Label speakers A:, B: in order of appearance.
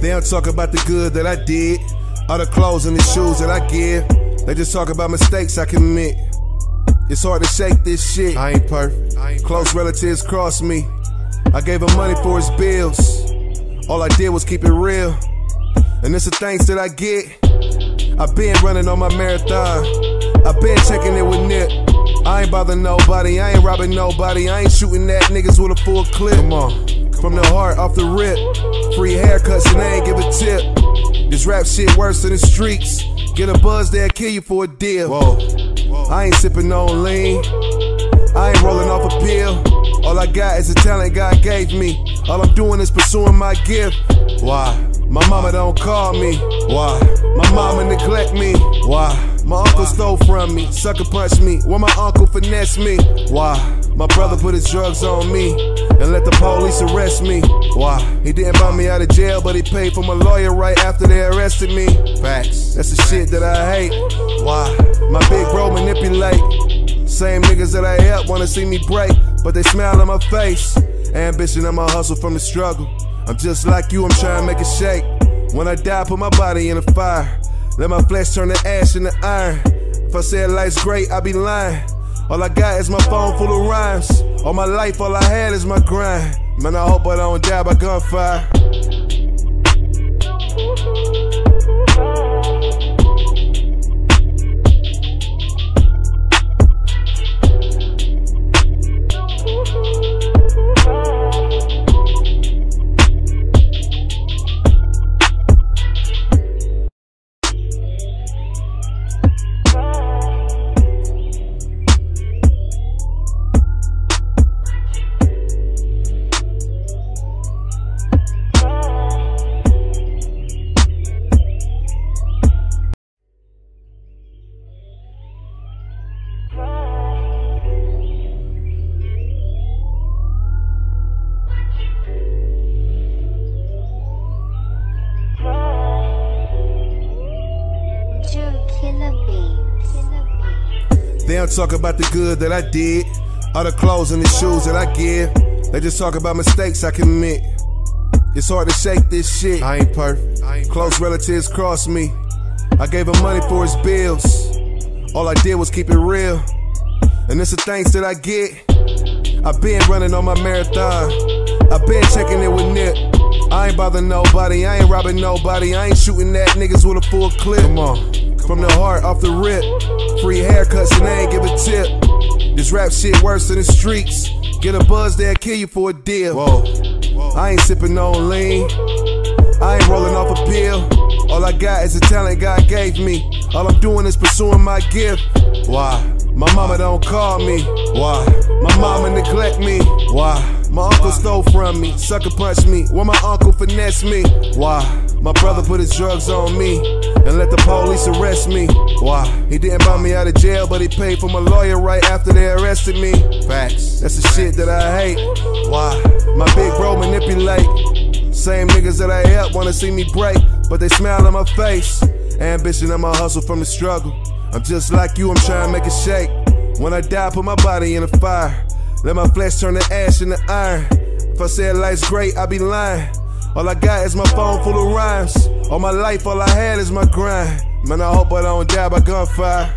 A: They don't talk about the good that I did, all the clothes and the shoes that I give. They just talk about mistakes I commit. It's hard to shake this shit. I ain't perfect. Close relatives cross me. I gave him money for his bills. All I did was keep it real. And it's the thanks that I get. I've been running on my marathon. I've been checking it with Nip. I ain't bothering nobody. I ain't robbing nobody. I ain't shooting at niggas with a full clip. Come on. From the heart, off the rip. Free haircuts and they ain't give a tip. This rap shit worse than the streets. Get a buzz, they'll kill you for a deal. Whoa. I ain't sipping no lean. I ain't rolling off a pill. All I got is the talent God gave me. All I'm doing is pursuing my gift. Why? My mama don't call me. Why? My mama neglect me. Why? My uncle stole from me, sucker punched me. Why my uncle finesse me? Why? My brother put his drugs on me and let the police arrest me. Why? He didn't buy me out of jail, but he paid for my lawyer right after they arrested me. Facts. That's the shit that I hate. Why? My big bro manipulate. Same niggas that I help wanna see me break, but they smile on my face. Ambition and my hustle from the struggle. I'm just like you, I'm trying to make it shake. When I die, put my body in the fire. Let my flesh turn to ash into iron. If I said life's great, I be lying. All I got is my phone full of rhymes. All my life, all I had is my grind. Man, I hope I don't die by gunfire. They don't talk about the good that I did, all the clothes and the shoes that I give. They just talk about mistakes I commit. It's hard to shake this shit. I ain't perfect. Close relatives cross me. I gave him money for his bills. All I did was keep it real. And it's the thanks that I get. I've been running on my marathon. I've been checking it with Nip. I ain't bothering nobody. I ain't robbing nobody. I ain't shooting at niggas with a full clip. Come on. From the heart, off the rip. Free haircuts and they ain't give a tip. This rap shit worse than the streets. Get a buzz, they'll kill you for a deal. Whoa. I ain't sipping no lean. I ain't rolling off a pill. All I got is the talent God gave me. All I'm doing is pursuing my gift. Why? My mama don't call me. Why? My mama neglect me. Why? My uncle stole from me, sucker punched me. Why my uncle finesse me? Why? My brother put his drugs on me and let the police arrest me. Why? He didn't buy me out of jail, but he paid for my lawyer right after they arrested me. Facts. That's the shit that I hate. Why? My big bro manipulate. Same niggas that I help wanna see me break, but they smile on my face. Ambition and my hustle from the struggle. I'm just like you, I'm trying to make it shake. When I die, put my body in the fire. Let my flesh turn to ash into iron. If I said life's great, I be lying. All I got is my phone full of rhymes. All my life, all I had is my grind. Man, I hope I don't die by gunfire.